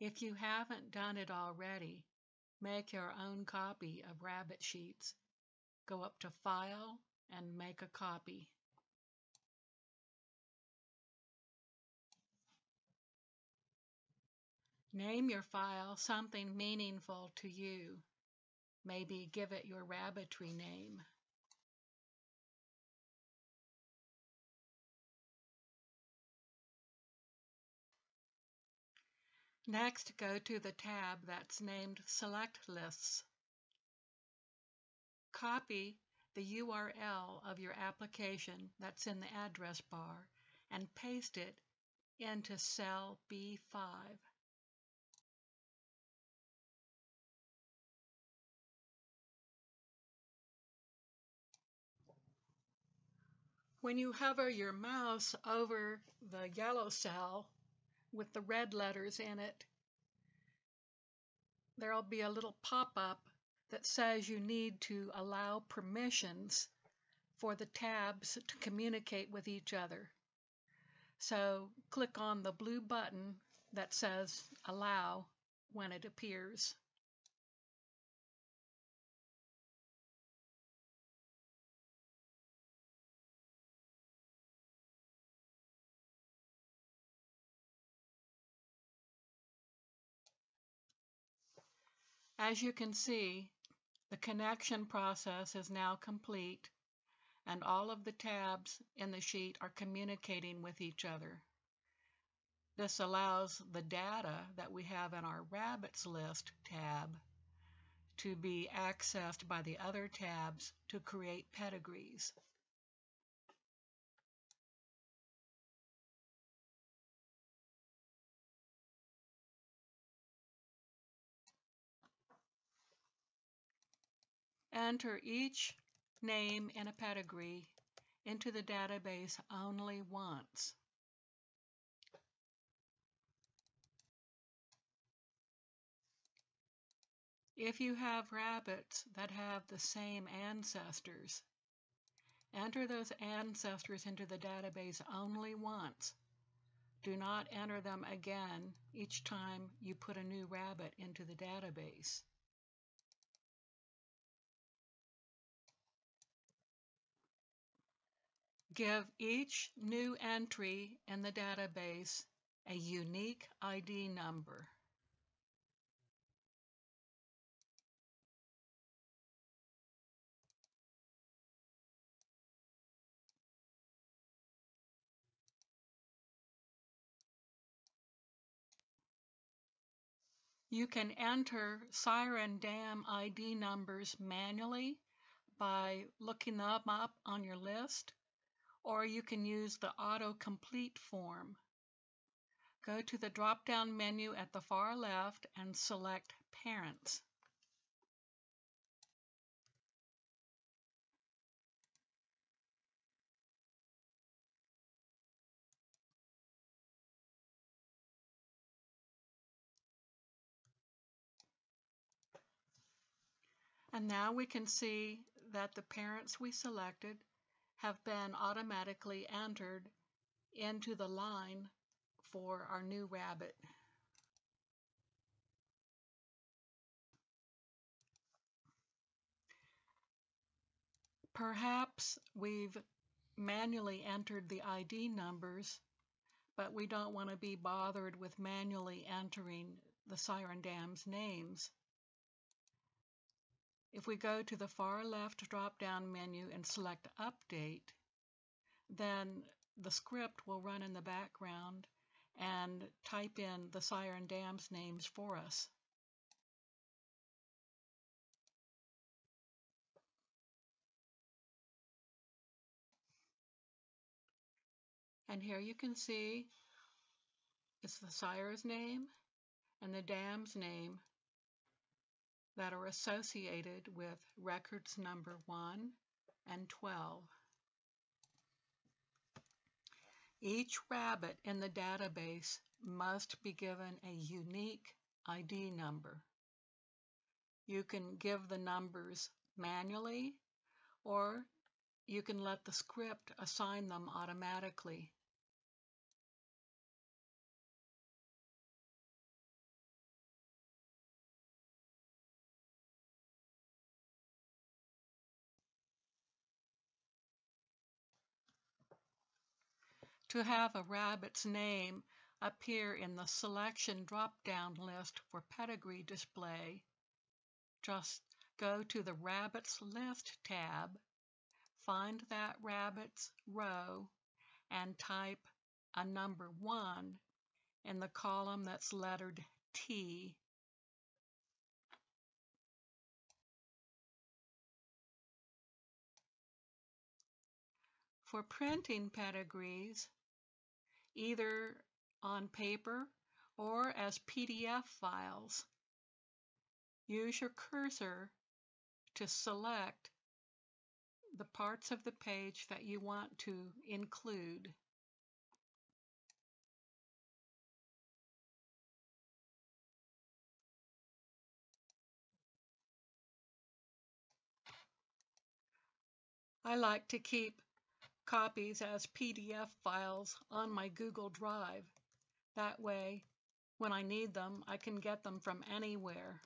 If you haven't done it already, make your own copy of Rabbit Sheets. Go up to File and make a copy. Name your file something meaningful to you. Maybe give it your rabbitry name. Next, go to the tab that's named Select Lists. Copy the URL of your application that's in the address bar and paste it into cell B5. When you hover your mouse over the yellow cell, with the red letters in it, there'll be a little pop-up that says you need to allow permissions for the tabs to communicate with each other. So click on the blue button that says allow when it appears. As you can see, the connection process is now complete and all of the tabs in the sheet are communicating with each other. This allows the data that we have in our rabbits list tab to be accessed by the other tabs to create pedigrees. Enter each name in a pedigree into the database only once. If you have rabbits that have the same ancestors, enter those ancestors into the database only once. Do not enter them again each time you put a new rabbit into the database. Give each new entry in the database a unique ID number. You can enter Sire and Dam ID numbers manually by looking them up on your list or you can use the autocomplete form. Go to the drop-down menu at the far left and select Parents. And now we can see that the parents we selected have been automatically entered into the line for our new rabbit. Perhaps we've manually entered the ID numbers, but we don't want to be bothered with manually entering the sire and dams names. If we go to the far left drop-down menu and select Update, then the script will run in the background and type in the sire and dams names for us. And here you can see it's the sire's name and the dam's name that are associated with records number 1 and 12. Each rabbit in the database must be given a unique ID number. You can give the numbers manually or you can let the script assign them automatically To have a rabbit's name appear in the selection drop-down list for pedigree display, just go to the Rabbits List tab, find that rabbit's row, and type a number 1 in the column that's lettered T. For printing pedigrees, either on paper or as PDF files, use your cursor to select the parts of the page that you want to include. I like to keep copies as PDF files on my Google Drive. That way, when I need them, I can get them from anywhere.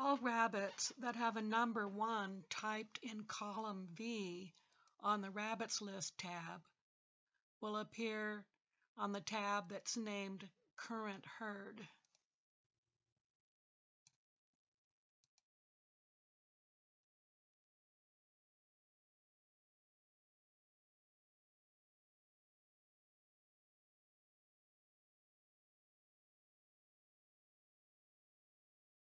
All rabbits that have a number 1 typed in column V on the Rabbits List tab will appear on the tab that's named Current Herd.